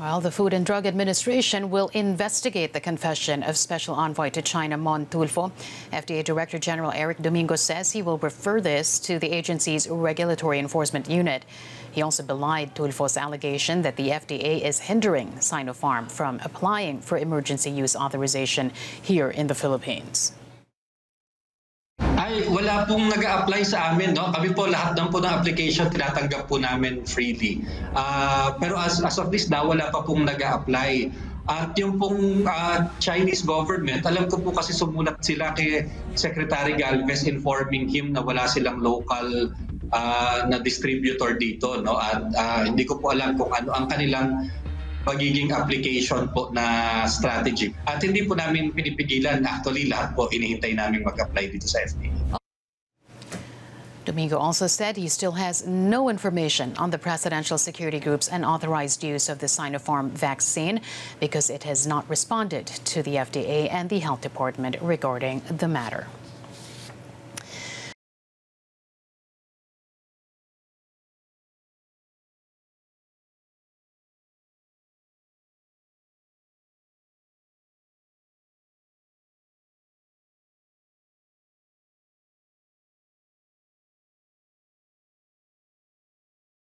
Well, the Food and Drug Administration will investigate the confession of Special Envoy to China Mon Tulfo. FDA Director General Eric Domingo says he will refer this to the agency's Regulatory Enforcement Unit. He also belied Tulfo's allegation that the FDA is hindering Sinopharm from applying for emergency use authorization here in the Philippines. Wala pong nag apply sa amin. No? Kami po, lahat ng po ng application, tinatanggap po namin freely. Uh, pero as, as of this na, wala pa pong nag apply At yung pong uh, Chinese government, alam ko po kasi sumulat sila kay Secretary Galvez informing him na wala silang local uh, na distributor dito. No? At uh, hindi ko po alam kung ano ang kanilang magiging application po na strategy. At hindi po namin pinipigilan. Actually, lahat po inihintay namin mag-apply dito sa FDA. Domingo also said he still has no information on the Presidential Security Group's unauthorized use of the Sinopharm vaccine because it has not responded to the FDA and the Health Department regarding the matter.